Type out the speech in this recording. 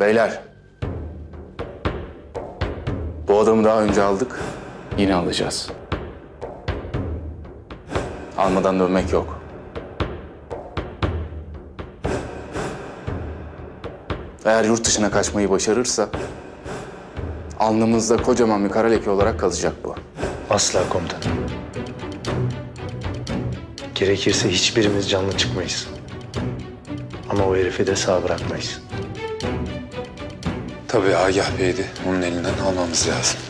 Beyler. Bu adamı daha önce aldık. Yine alacağız. Almadan dönmek yok. Eğer yurt dışına kaçmayı başarırsa... ...alnımızda kocaman bir kara leke olarak kalacak bu. Asla komutanım. Gerekirse hiçbirimiz canlı çıkmayız. Ama o herifi de sağ bırakmayız. Tabii Agah Bey'i de onun elinden almamız lazım.